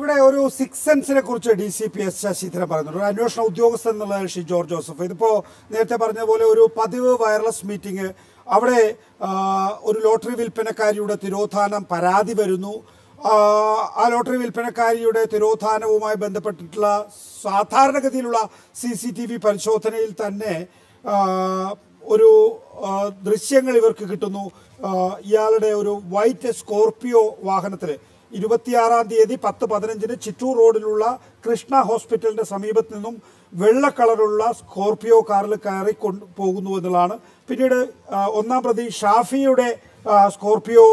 ഇവിടെ ഒരു സിക്സ് സെൻസിനെ കുറിച്ച് D C P S Saseendran പറഞ്ഞിട്ടുണ്ട് ഒരു അന്വേഷണ ഉദ്യോഗസ്ഥൻ എന്നുള്ള ഷി ജോർജ് ജോസഫ്. ഇതിപ്പോ നേരത്തെ പറഞ്ഞ പോലെ ഒരു പതിവ് വയർലെസ് മീറ്റിംഗ് അവിടെ ഒരു ലോട്ടറി വിൽപ്പനക്കാരിയുടെ തിരോധാനം പരാതി വരുന്നു. ആ, ലോട്ടറി വിൽപ്പനക്കാരിയുടെ തിരോധാനവുമായി ബന്ധപ്പെട്ടിട്ടുള്ള സാധാരണഗതിയിലുള്ള സി സി ടി വി പരിശോധനയിൽ തന്നെ ഒരു ദൃശ്യങ്ങൾ ഇവർക്ക് കിട്ടുന്നു. ഇയാളുടെ ഒരു വൈറ്റ് സ്കോർപിയോ വാഹനത്തിൽ ഇരുപത്തിയാറാം തീയതി പത്ത് പതിനഞ്ചിന് ചിറ്റൂർ റോഡിലുള്ള കൃഷ്ണ ഹോസ്പിറ്റലിന്റെ സമീപത്ത് നിന്നും വെള്ള കളറുള്ള സ്കോർപിയോ കാറിൽ കയറി കൊണ്ട് പോകുന്നു എന്നുള്ളതാണ്. പിന്നീട് ഒന്നാം പ്രതി ഷാഫിയുടെ സ്കോർപിയോ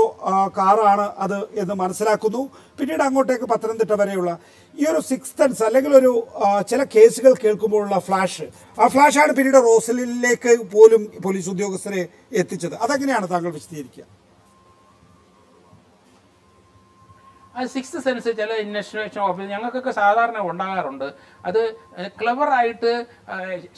കാറാണ് അത് എന്ന് മനസ്സിലാക്കുന്നു. പിന്നീട് അങ്ങോട്ടേക്ക് പത്തനംതിട്ട വരെയുള്ള ഈ ഒരു സിക്സ് തെൻസ് അല്ലെങ്കിൽ ഒരു ചില കേസുകൾ കേൾക്കുമ്പോഴുള്ള ഫ്ലാഷ്. ആ ഫ്ലാഷാണ് പിന്നീട് റോസലിലേക്ക് പോലും പോലീസ് ഉദ്യോഗസ്ഥരെ എത്തിച്ചത്. അതെങ്ങനെയാണ് താങ്കൾ വിശദീകരിക്കുക അത് സിക്സ് സെൻസ് ചില ഇൻവെസ്റ്റിഗേഷൻ ഓഫീസ് ഞങ്ങൾക്കൊക്കെ സാധാരണ ഉണ്ടാകാറുണ്ട്. അത് ക്ലവറായിട്ട്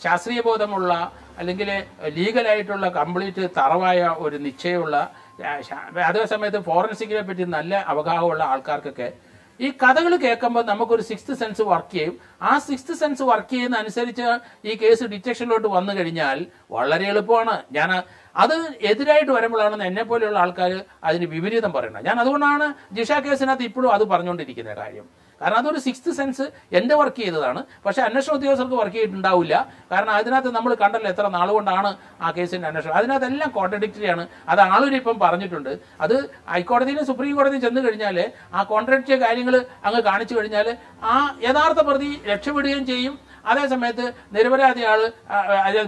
ശാസ്ത്രീയ ബോധമുള്ള അല്ലെങ്കിൽ ലീഗലായിട്ടുള്ള കംപ്ലീറ്റ് തറവായ ഒരു നിശ്ചയമുള്ള അതേസമയത്ത് അതേ സമയത്ത് ഫോറൻസിക്കിനെ പറ്റി നല്ല അവഗാഹമുള്ള ആൾക്കാർക്കൊക്കെ ഈ കഥകൾ കേൾക്കുമ്പോൾ നമുക്കൊരു സിക്സ്ത് സെൻസ് വർക്ക് ചെയ്യും. ആ സിക്സ്ത് സെൻസ് വർക്ക് ചെയ്യുന്ന അനുസരിച്ച് ഈ കേസ് ഡിറ്റക്ഷനിലോട്ട് വന്നു കഴിഞ്ഞാൽ വളരെ എളുപ്പമാണ്. ഞാൻ അത് എതിരായിട്ട് വരുമ്പോഴാണ് എന്നെ പോലെയുള്ള ആൾക്കാർ അതിന് വിപരീതം പറയുന്നത്. ഞാൻ അതുകൊണ്ടാണ് ജിഷ കേസിനകത്ത് ഇപ്പോഴും അത് പറഞ്ഞുകൊണ്ടിരിക്കുന്ന കാര്യം. കാരണം അതൊരു സിക്സ്ത് സെൻസ് എന്റെ വർക്ക് ചെയ്തതാണ്. പക്ഷേ അന്വേഷണ ഉദ്യോഗസ്ഥർക്ക് വർക്ക് ചെയ്തിട്ടുണ്ടാവില്ല. കാരണം അതിനകത്ത് നമ്മൾ കണ്ടല്ലോ എത്ര നാളുകൊണ്ടാണ് ആ കേസിന്റെ അന്വേഷണം. അതിനകത്തെല്ലാം കോൺട്രഡിക്ടറി ആണ്. അത് ആളൊരു ഇപ്പം പറഞ്ഞിട്ടുണ്ട്. അത് ഹൈക്കോടതിയിലും സുപ്രീം കോടതിയും ചെന്ന് കഴിഞ്ഞാൽ ആ കോൺട്രഡിക്ടറി കാര്യങ്ങൾ അങ്ങ് കാണിച്ചു കഴിഞ്ഞാൽ ആ യഥാർത്ഥ പ്രതി രക്ഷപ്പെടുകയും ചെയ്യും. അതേസമയത്ത് നിരപരാധി ആൾ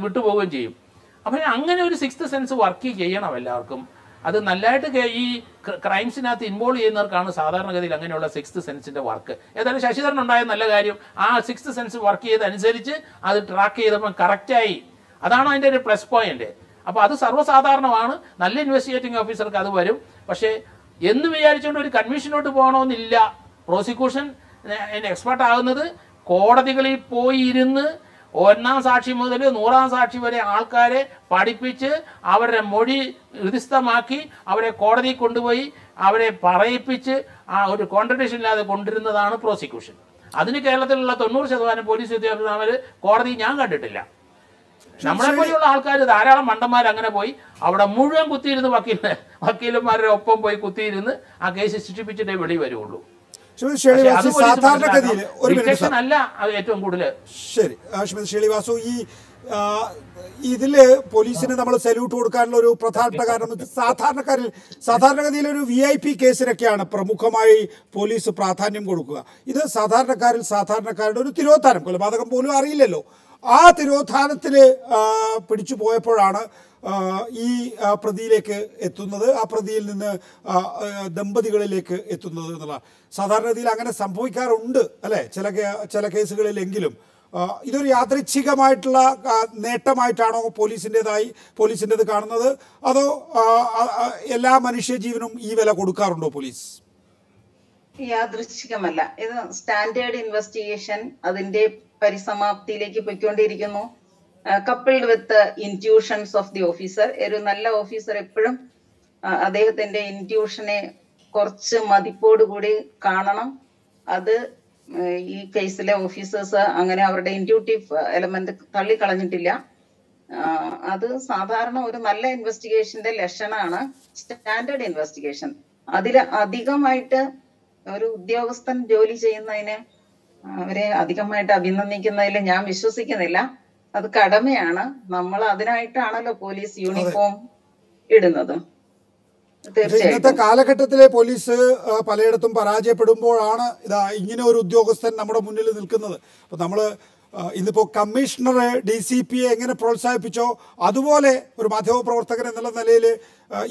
വിട്ടുപോവുകയും ചെയ്യും. അപ്പോൾ അങ്ങനെ ഒരു സിക്സ്ത് സെൻസ് വർക്ക് ചെയ്യണം എല്ലാവർക്കും. അത് നല്ലതായിട്ട് ഈ ക്രൈംസിനകത്ത് ഇൻവോൾവ് ചെയ്യുന്നവർക്കാണ് സാധാരണഗതിയിൽ അങ്ങനെയുള്ള സിക്സ്ത് സെൻസിന്റെ വർക്ക് ഏതായാലും ശശിധരൻ ഉണ്ടായ നല്ല കാര്യം ആ സിക്സ്ത് സെൻസ് വർക്ക് ചെയ്തനുസരിച്ച് അത് ട്രാക്ക് ചെയ്തപ്പോൾ കറക്റ്റായി അതാണ് അതിന്റെ ഒരു പ്ലസ് പോയിന്റ് അപ്പോൾ അത് സർവസാധാരണമാണ്. നല്ല ഇൻവെസ്റ്റിഗേറ്റിംഗ് ഓഫീസർക്ക് അത് വരും. പക്ഷേ എന്ന് വിചാരിച്ചുകൊണ്ട് ഒരു കൺവീഷനോട്ട് പോകണമെന്നില്ല. പ്രോസിക്യൂഷൻ എക്സ്പെർട്ട് ആകുന്നത് കോടതികളിൽ പോയി ഇരുന്ന് ഒന്നാം സാക്ഷി മുതൽ നൂറാം സാക്ഷി വരെ ആൾക്കാരെ പഠിപ്പിച്ച് അവരുടെ മൊഴി ഹൃദിസ്ഥമാക്കി അവരെ കോടതി കൊണ്ടുപോയി അവരെ പറയിപ്പിച്ച് ആ ഒരു കോൺട്രഡിക്ഷൻ ഇല്ലാതെ കൊണ്ടിരുന്നതാണ് പ്രോസിക്യൂഷൻ അതിന് കേരളത്തിലുള്ള തൊണ്ണൂറ് ശതമാനം പോലീസ് ഉദ്യോഗസ്ഥന്മാർ കോടതി ഞാൻ കണ്ടിട്ടില്ല. നമ്മളെ പോലെയുള്ള ആൾക്കാർ ധാരാളം മണ്ടന്മാർ അങ്ങനെ പോയി. അവിടെ മുഴുവൻ കുത്തിയിരുന്ന് വക്കീൽ വക്കീലന്മാരുടെ ഒപ്പം പോയി കുത്തിയിരുന്ന് ആ കേസ് ശിക്ഷിപ്പിച്ചിട്ടേ വെളി വരുള്ളൂ ശ്രീനിവാസു സാധാരണഗതിയിൽ ഒരു മിനിറ്റ് അല്ല ഏറ്റവും കൂടുതൽ ശരി. ശ്രീമതി ശ്രീനിവാസു ഈ ഇതിൽ പോലീസിന് നമ്മൾ സല്യൂട്ട് കൊടുക്കാനുള്ള ഒരു പ്രധാനപ്പെട്ട കാരണം സാധാരണക്കാരിൽ സാധാരണഗതിയിൽ ഒരു വി ഐ പി കേസിനൊക്കെയാണ് പ്രമുഖമായി പോലീസ് പ്രാധാന്യം കൊടുക്കുക. ഇത് സാധാരണക്കാരിൽ സാധാരണക്കാരുടെ ഒരു തിരോധാനം. കൊലപാതകം പോലും അറിയില്ലല്ലോ. ആ തിരോധാനത്തിൽ പിടിച്ചു പോയപ്പോഴാണ് ഈ പ്രതിയിലേക്ക് എത്തുന്നത്. ആ പ്രതിയിൽ നിന്ന് ദമ്പതികളിലേക്ക് എത്തുന്നത് എന്നുള്ള. സാധാരണഗതിയിൽ അങ്ങനെ സംഭവിക്കാറുണ്ട് അല്ലേ? ചില ചില കേസുകളിലെങ്കിലും. ഇതൊരു യാദൃച്ഛികമായിട്ടുള്ള നേട്ടമായിട്ടാണോ പോലീസിന്റെതായി പോലീസിന്റെത് കാണുന്നത്? അതോ എല്ലാ മനുഷ്യജീവനും ഈ വില കൊടുക്കാറുണ്ടോ പോലീസ്? യാദൃച്ഛികമല്ല. ഇത് സ്റ്റാൻഡേർഡ് ഇൻവെസ്റ്റിഗേഷൻ അതിന്റെ പരിസമാപ്തിയിലേക്ക് പോയിക്കൊണ്ടിരിക്കുന്നു. Coupled with intuitions of the officer ഒരു നല്ല ഓഫീസർ എപ്പോഴും അദ്ദേഹത്തിന്റെ ഇന്റ്യൂഷനെ കുറച്ച് മതിപ്പോടുകൂടി കാണണം. അത് ഈ കേസിലെ ഓഫീസേഴ്സ് അങ്ങനെ അവരുടെ ഇന്റ്യൂട്ടീവ് എലമെന്റ് തള്ളിക്കളഞ്ഞിട്ടില്ല. അത് സാധാരണ ഒരു നല്ല ഇൻവെസ്റ്റിഗേഷന്റെ ലക്ഷണമാണ് സ്റ്റാൻഡേർഡ് ഇൻവെസ്റ്റിഗേഷൻ അതിൽ അധികമായിട്ട് ഒരു ഉദ്യോഗസ്ഥൻ ജോലി ചെയ്യുന്നതിന് അവരെ അധികമായിട്ട് അഭിനന്ദിക്കുന്നതിൽ ഞാൻ വിശ്വസിക്കുന്നില്ല. അത് കടമയാണ്. നമ്മൾ അതിനായിട്ടാണല്ലോ പോലീസ് യൂണിഫോം ഇടുന്നത്. ഇന്നത്തെ കാലഘട്ടത്തിലെ പോലീസ് പലയിടത്തും പരാജയപ്പെടുമ്പോഴാണ് ഇതാ ഇങ്ങനെ ഒരു ഉദ്യോഗസ്ഥൻ നമ്മുടെ മുന്നിൽ നിൽക്കുന്നത്. അപ്പോൾ നമ്മൾ ഇന്നിപ്പോ കമ്മീഷണറെ ഡി സി പിയെ എങ്ങനെ പ്രോത്സാഹിപ്പിച്ചോ അതുപോലെ ഒരു മാധ്യമപ്രവർത്തകൻ എന്നുള്ള നിലയിൽ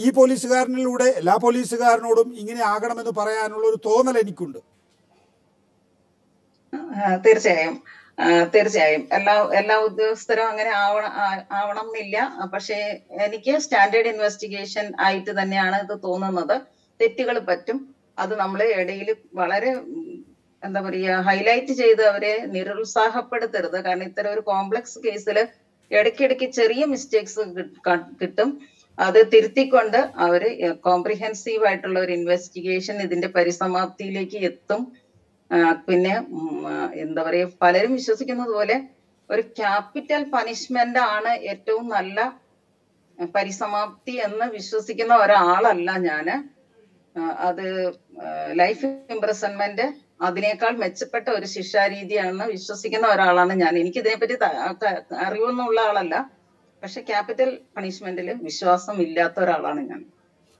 ഈ പോലീസുകാരനിലൂടെ എല്ലാ പോലീസുകാരനോടും ഇങ്ങനെ ആകണമെന്ന് പറയാനുള്ള ഒരു തോന്നൽ എനിക്കുണ്ട്. തീർച്ചയായും. തീർച്ചയായും. എല്ലാ എല്ലാ ഉദ്യോഗസ്ഥരും അങ്ങനെ ആവണം ആവണം എന്നില്ല പക്ഷേ എനിക്ക് സ്റ്റാൻഡേർഡ് ഇൻവെസ്റ്റിഗേഷൻ ആയിട്ട് തന്നെയാണ് ഇത് തോന്നുന്നത്. തെറ്റുകൾ പറ്റും. അത് നമ്മൾ ഇടയിൽ വളരെ എന്താ പറയുക ഹൈലൈറ്റ് ചെയ്ത് അവരെ നിരുത്സാഹപ്പെടുത്തരുത്. കാരണം ഇത്തരം ഒരു കോംപ്ലക്സ് കേസിൽ ഇടയ്ക്കിടയ്ക്ക് ചെറിയ മിസ്റ്റേക്സ് കിട്ടും. അത് തിരുത്തിക്കൊണ്ട് അവർ കോംപ്രിഹെൻസീവ് ആയിട്ടുള്ള ഒരു ഇൻവെസ്റ്റിഗേഷൻ ഇതിന്റെ പരിസമാപ്തിയിലേക്ക് എത്തും. പിന്നെ എന്താ പറയുക പലരും വിശ്വസിക്കുന്നത് പോലെ ഒരു ക്യാപിറ്റൽ പണിഷ്മെന്റ് ആണ് ഏറ്റവും നല്ല പരിസമാപ്തി എന്ന് വിശ്വസിക്കുന്ന ഒരാളല്ല ഞാൻ. അത് ലൈഫ് ഇംപ്രസൺമെന്റ് അതിനേക്കാൾ മെച്ചപ്പെട്ട ഒരു ശിക്ഷാരീതിയാണെന്ന് വിശ്വസിക്കുന്ന ഒരാളാണ് ഞാൻ. എനിക്ക് ഇതിനെപ്പറ്റി അറിവൊന്നും ഉള്ള ആളല്ല. പക്ഷെ ക്യാപിറ്റൽ പണിഷ്മെന്റിൽ വിശ്വാസം ഇല്ലാത്ത ഒരാളാണ് ഞാൻ.